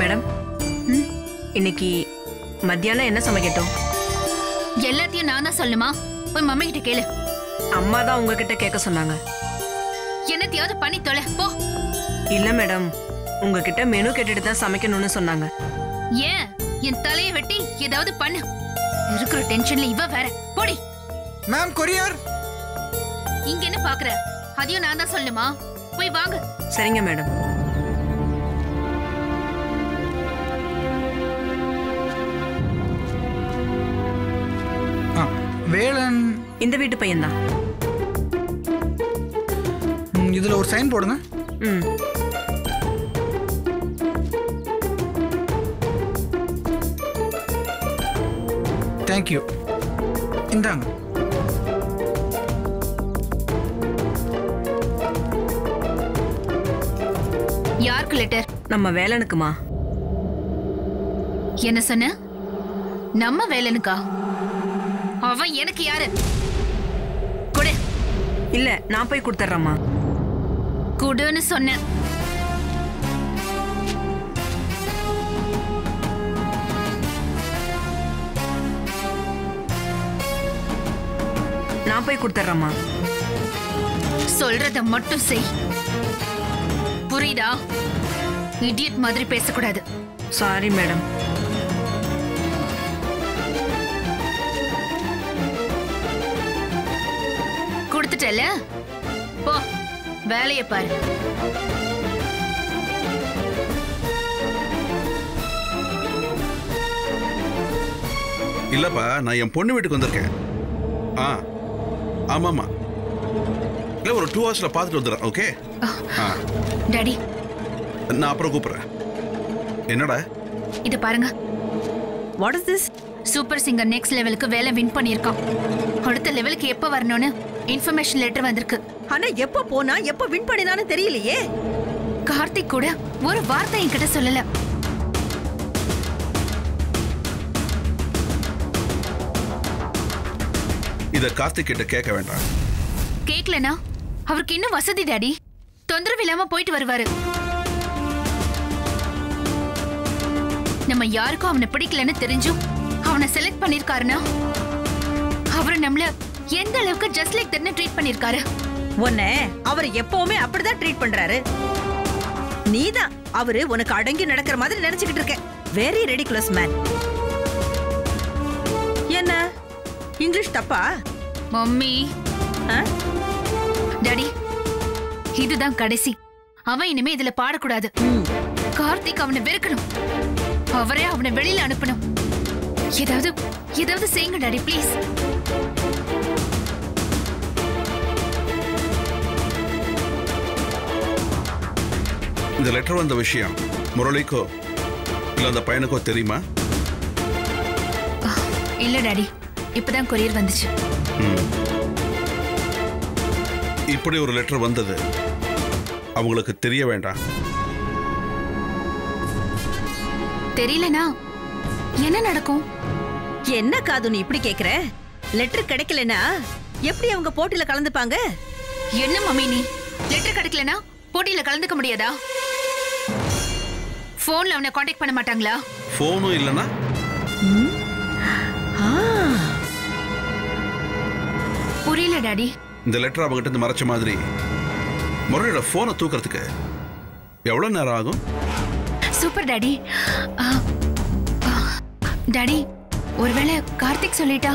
Madam. இன்னைக்கு மத்தியானம் என்ன சமைக்கட்டும்? எல்லாத்தையும் நான் தான் சொல்லணுமா? போய் மம்மி கிட்ட கேளு. அம்மா தான் உங்ககிட்ட கேட்க சொன்னாங்க. என்னத்தையாவது பண்ணி தொலை போ. இல்ல மேடம் உங்ககிட்ட மெனு கேட்டுட்டு தான் சமைக்கணும்னு சொன்னாங்க. ஏன்? என் தலையை வெட்டி ஏதாவது பண்ணு. இருக்கிற டென்ஷன்ல இவ வேற. போடி. Ma'am courier. இங்க என்ன பாக்குற? அதையும் நான் தான் சொல்லணுமா? போய் வாங்க. சரிங்க மேடம். வேலன். இந்த வீட்டு பையன்தான். ம், இதுல ஒரு சைன் போடுங்க. ம். தேங்க்யூ இந்தாங்க. யாருக்கு லெட்டர்? நம்ம வேலனுக்குமா? என்ன சொன்ன? நம்ம வேலனுக்கா? அவன் எனக்கு யாரு? கொடு. இல்ல நான் போய் கொடுத்துட்றேம்மா. குடுன்னு சொன்னேன் நான் போய் கொடுத்துட்றேம்மா. சொல்றத மட்டும் செய். புரியுதா? இடியட் மாதிரி பேசக்கூடாது. சாரி மேடம் கொடுத்துட்டல போ வேலையை பாரு. இல்லப்பா நான் என் பொண்ணு வீட்டுக்கு வந்திருக்கேன். ஆ ஆமாம்மா. இல்லை ஒரு டூ ஹவர்ஸில் பார்த்துட்டு வந்துடுறேன் ஓகே ஆ. டாடி நான் அப்புறம் கூப்பிட்றேன். என்னடா? இத பாருங்க. What is this super singer next லெவலுக்கு வேலை வின் பண்ணியிருக்கான். அடுத்த லெவலுக்கு எப்ப வரணும்னு? இன்ஃபர்மேஷன் லெட்டர் வந்திருக்கு. ஆனா எப்ப போனா எப்ப வின் பண்ணினான்னு தெரியலையே. கார்த்திக் கூட ஒரு வார்த்தை என்கிட்ட சொல்லல. இதை கார்த்திக் கிட்ட கேட்க வேண்டாம். கேக்கலனா? அவருக்கு இன்னும் வசதி டாடி. தொந்தரவு இல்லாம போயிட்டு வருவாரு. நம்ம யாருக்கும் அவனை பிடிக்கலன்னு தெரிஞ்சும் அவனை செலக்ட் பண்ணிருக்காருன்னா அவரு நம்மள எந்த அளவுக்கு ஜஸ்ட் லைக் தட்னு ட்ரீட் பண்ணிருக்காரு? உன்னை அவர் எப்பவுமே அப்படிதான் ட்ரீட் பண்றாரு. நீதான். அவரு உனக்கு அடங்கி நடக்கிற மாதிரி நினைச்சுக்கிட்டு இருக்க வெரி ரெடிகுலஸ் மேன் என்ன? இங்கிலீஷ் தப்பா? மம்மி? டாடி இதுதான் கடைசி. அவன் இனிமே இதுல பாடக்கூடாது. கார்த்திக் அவனை வெறுக்கணும். அவரே அவனை வெளியில அனுப்பணும். ஏதாவது ஏதாவது செய்யுங்க டாடி ப்ளீஸ் இந்த லெட்டர் வந்த விஷயம். முரளிக்கோ இல்லை அந்த பையனுக்கோ தெரியுமா? இல்ல டாடி. இப்பதான் கொரியர் வந்துச்சு. இப்படி ஒரு லெட்டர் வந்தது. அவங்களுக்கு தெரிய வேண்டாம். தெரியலனா? என்ன நடக்கும்? என்ன காது நீ இப்படி கேக்குற? லெட்டர் கிடைக்கலனா? எப்படி அவங்க போட்டியில கலந்துப்பாங்க? என்ன மம்மி நீ? லெட்டர் கிடைக்கலனா போட்டியில கலந்துக்க முடியாதா? போன்ல அவனை காண்டாக்ட் பண்ண மாட்டாங்களா? ஃபோனும் இல்லைன்னா? ஆ, புரியல டாடி. இந்த லெட்டர் அவங்ககிட்ட இருந்து மறைச்ச மாதிரி. முரளியோட ஃபோனை தூக்கிறதுக்கு எவ்வளோ நேரம் ஆகும்? Super daddy. டாடி ஒருவேளை கார்த்திக் சொல்லிட்டா?